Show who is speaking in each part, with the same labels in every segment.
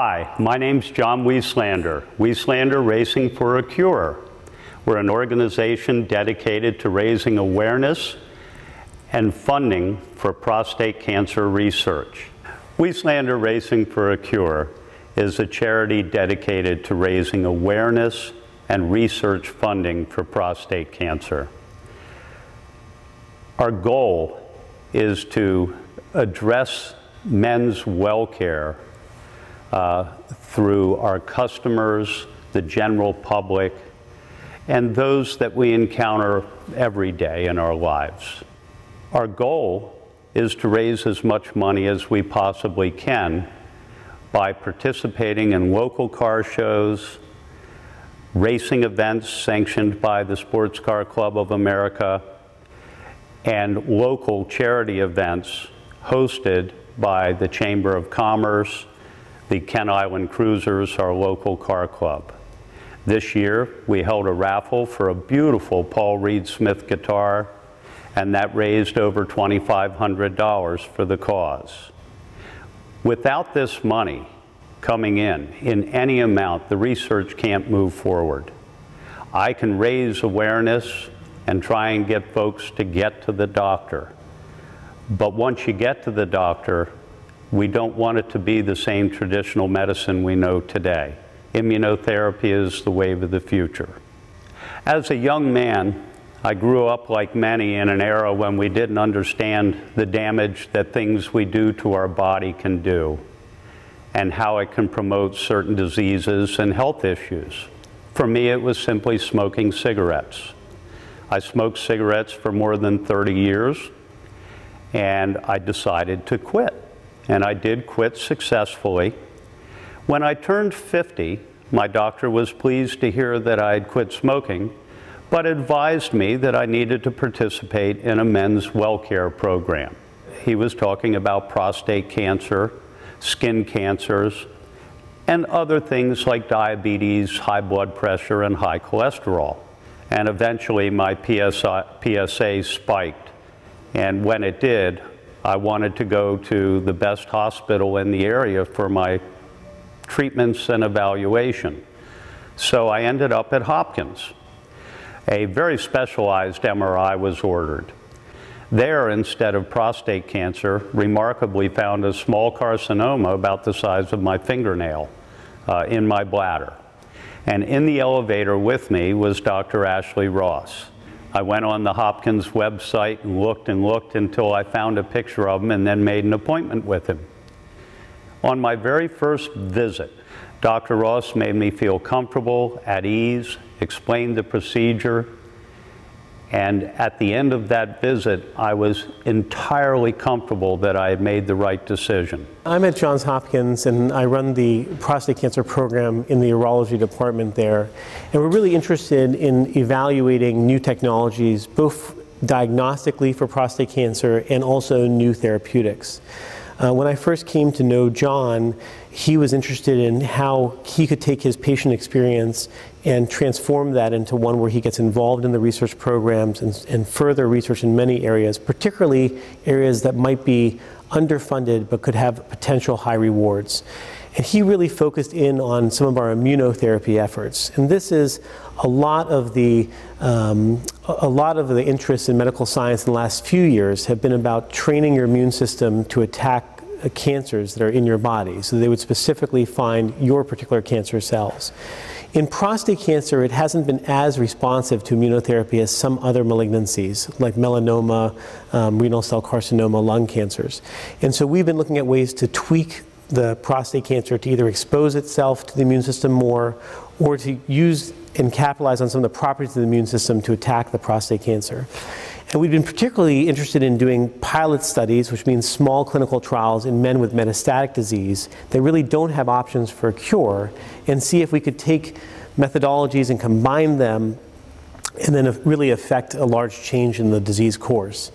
Speaker 1: Hi, my name's John Wieslander, Wieslander Racing for a Cure. We're an organization dedicated to raising awareness and funding for prostate cancer research. Wieslander Racing for a Cure is a charity dedicated to raising awareness and research funding for prostate cancer. Our goal is to address men's well care uh, through our customers, the general public, and those that we encounter every day in our lives. Our goal is to raise as much money as we possibly can by participating in local car shows, racing events sanctioned by the Sports Car Club of America, and local charity events hosted by the Chamber of Commerce, the Kent Island Cruisers, our local car club. This year, we held a raffle for a beautiful Paul Reed Smith guitar, and that raised over $2,500 for the cause. Without this money coming in, in any amount, the research can't move forward. I can raise awareness and try and get folks to get to the doctor. But once you get to the doctor, we don't want it to be the same traditional medicine we know today. Immunotherapy is the wave of the future. As a young man, I grew up like many in an era when we didn't understand the damage that things we do to our body can do and how it can promote certain diseases and health issues. For me, it was simply smoking cigarettes. I smoked cigarettes for more than 30 years and I decided to quit. And I did quit successfully. When I turned 50, my doctor was pleased to hear that I had quit smoking, but advised me that I needed to participate in a men's well care program. He was talking about prostate cancer, skin cancers, and other things like diabetes, high blood pressure, and high cholesterol. And eventually my PSI, PSA spiked. And when it did, I wanted to go to the best hospital in the area for my treatments and evaluation. So I ended up at Hopkins. A very specialized MRI was ordered. There, instead of prostate cancer, remarkably found a small carcinoma about the size of my fingernail uh, in my bladder. And in the elevator with me was Dr. Ashley Ross. I went on the Hopkins website and looked and looked until I found a picture of him and then made an appointment with him. On my very first visit, Dr. Ross made me feel comfortable, at ease, explained the procedure, and at the end of that visit, I was entirely comfortable that I had made the right decision.
Speaker 2: I'm at Johns Hopkins and I run the prostate cancer program in the urology department there. And we're really interested in evaluating new technologies, both diagnostically for prostate cancer and also new therapeutics. Uh, when I first came to know John, he was interested in how he could take his patient experience and transform that into one where he gets involved in the research programs and, and further research in many areas, particularly areas that might be underfunded but could have potential high rewards. And he really focused in on some of our immunotherapy efforts. And this is a lot of the um, a lot of the interests in medical science in the last few years have been about training your immune system to attack uh, cancers that are in your body. So they would specifically find your particular cancer cells. In prostate cancer, it hasn't been as responsive to immunotherapy as some other malignancies, like melanoma, um, renal cell carcinoma, lung cancers. And so we've been looking at ways to tweak the prostate cancer to either expose itself to the immune system more or to use and capitalize on some of the properties of the immune system to attack the prostate cancer. And we've been particularly interested in doing pilot studies, which means small clinical trials in men with metastatic disease that really don't have options for a cure, and see if we could take methodologies and combine them and then really affect a large change in the disease course.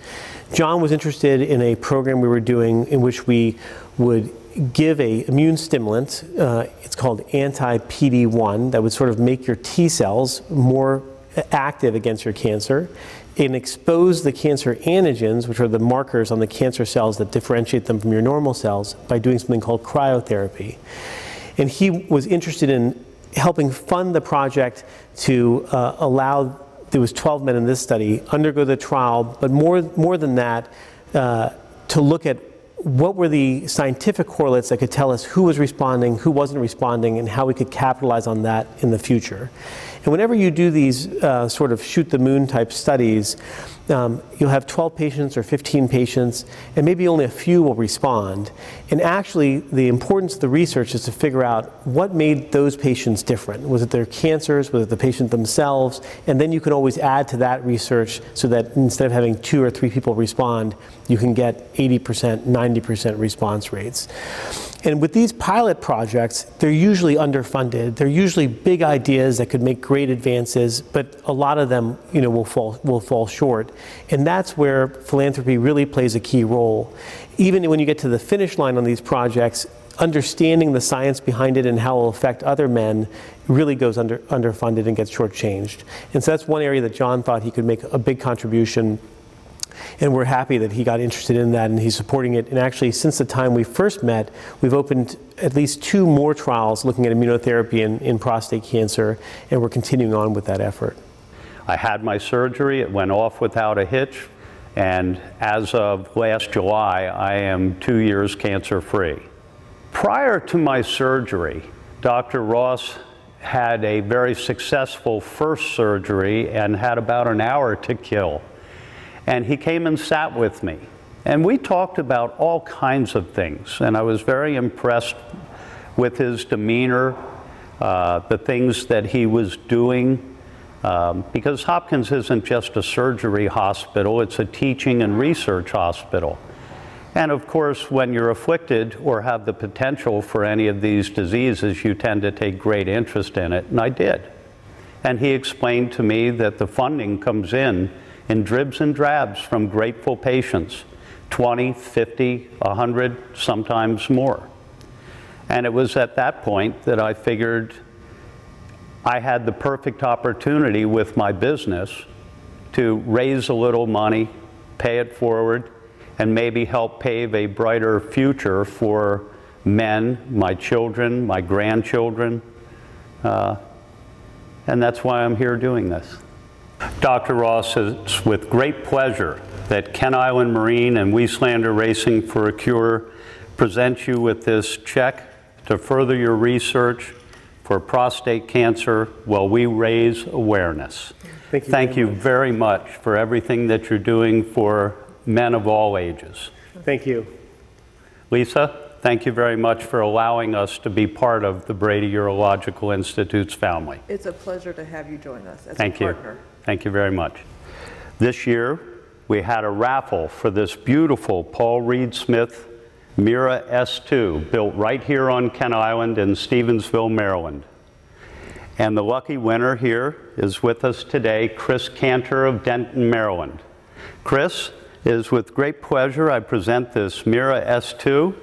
Speaker 2: John was interested in a program we were doing in which we would give a immune stimulant, uh, it's called anti-PD-1, that would sort of make your T cells more active against your cancer and expose the cancer antigens, which are the markers on the cancer cells that differentiate them from your normal cells, by doing something called cryotherapy. And he was interested in helping fund the project to uh, allow, there was 12 men in this study, undergo the trial, but more, more than that, uh, to look at what were the scientific correlates that could tell us who was responding, who wasn't responding, and how we could capitalize on that in the future. And whenever you do these uh, sort of shoot the moon type studies, um, you'll have 12 patients or 15 patients, and maybe only a few will respond. And actually, the importance of the research is to figure out what made those patients different. Was it their cancers? Was it the patient themselves? And then you can always add to that research so that instead of having two or three people respond, you can get 80%, 90% response rates. And with these pilot projects, they're usually underfunded. They're usually big ideas that could make great advances, but a lot of them, you know, will fall will fall short. And that's where philanthropy really plays a key role. Even when you get to the finish line on these projects, understanding the science behind it and how it will affect other men really goes under underfunded and gets shortchanged. And so that's one area that John thought he could make a big contribution and we're happy that he got interested in that and he's supporting it. And actually, since the time we first met, we've opened at least two more trials looking at immunotherapy in, in prostate cancer, and we're continuing on with that effort.
Speaker 1: I had my surgery, it went off without a hitch, and as of last July, I am two years cancer free. Prior to my surgery, Dr. Ross had a very successful first surgery and had about an hour to kill. And he came and sat with me. And we talked about all kinds of things. And I was very impressed with his demeanor, uh, the things that he was doing. Um, because Hopkins isn't just a surgery hospital, it's a teaching and research hospital. And of course, when you're afflicted or have the potential for any of these diseases, you tend to take great interest in it, and I did. And he explained to me that the funding comes in in dribs and drabs from grateful patients 20, 50, 100, sometimes more. And it was at that point that I figured I had the perfect opportunity with my business to raise a little money, pay it forward, and maybe help pave a brighter future for men, my children, my grandchildren. Uh, and that's why I'm here doing this. Dr. Ross, it's with great pleasure that Kent Island Marine and Wieslander Racing for a Cure present you with this check to further your research for prostate cancer while we raise awareness.
Speaker 2: Thank you,
Speaker 1: Thank
Speaker 2: very,
Speaker 1: you
Speaker 2: much.
Speaker 1: very much for everything that you're doing for men of all ages.
Speaker 2: Thank you.
Speaker 1: Lisa, thank you very much for allowing us to be part of the Brady Urological Institute's family.
Speaker 3: It's a pleasure to have you join us as
Speaker 1: Thank
Speaker 3: a
Speaker 1: you. Thank you very much. This year, we had a raffle for this beautiful Paul Reed Smith Mira S2 built right here on Kent Island in Stevensville, Maryland. And the lucky winner here is with us today, Chris Cantor of Denton, Maryland. Chris, it is with great pleasure I present this Mira S2,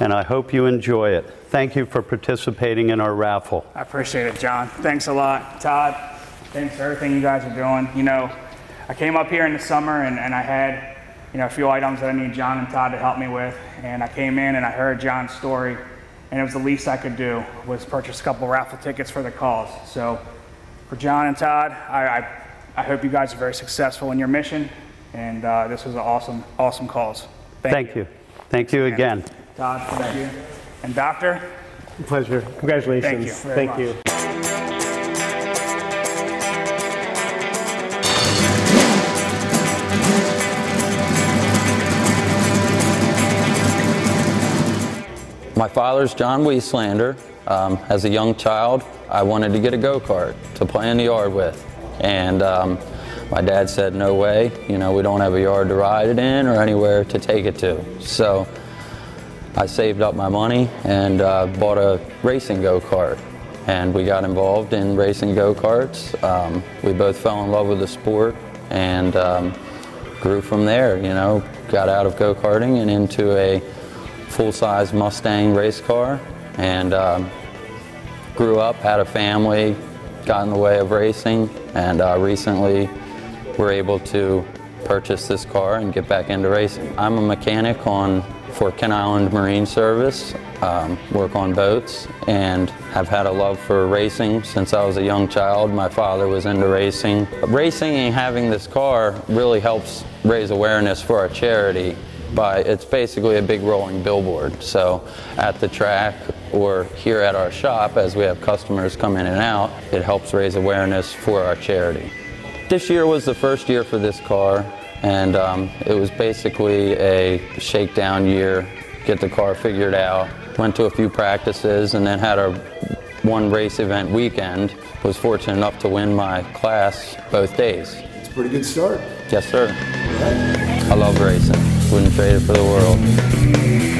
Speaker 1: and I hope you enjoy it. Thank you for participating in our raffle.
Speaker 4: I appreciate it, John. Thanks a lot. Todd, thanks for everything you guys are doing. You know, I came up here in the summer and, and I had, you know, a few items that I needed John and Todd to help me with. And I came in and I heard John's story and it was the least I could do was purchase a couple raffle tickets for the cause. So for John and Todd, I, I, I hope you guys are very successful in your mission. And uh, this was an awesome, awesome cause.
Speaker 1: Thank you. Thank you again.
Speaker 4: Todd, thank you. And Doctor,
Speaker 2: Pleasure. Congratulations.
Speaker 4: Thank you very
Speaker 2: Thank
Speaker 4: much.
Speaker 2: you.
Speaker 5: My father's John Wieslander. Um, as a young child, I wanted to get a go-kart to play in the yard with. And um, my dad said, no way, you know, we don't have a yard to ride it in or anywhere to take it to. So I saved up my money and uh, bought a racing go-kart. And we got involved in racing go-karts. Um, we both fell in love with the sport and um, grew from there, you know, got out of go-karting and into a full-size Mustang race car and um, grew up, had a family, got in the way of racing, and uh, recently were able to purchase this car and get back into racing. I'm a mechanic on for Kent Island Marine Service, um, work on boats, and have had a love for racing since I was a young child. My father was into racing. Racing and having this car really helps raise awareness for our charity by it's basically a big rolling billboard. So at the track or here at our shop, as we have customers come in and out, it helps raise awareness for our charity. This year was the first year for this car, and um, it was basically a shakedown year, get the car figured out. Went to a few practices and then had our one race event weekend. Was fortunate enough to win my class both days.
Speaker 6: It's a pretty good start.
Speaker 5: Yes, sir. I love racing. Wouldn't trade it for the world.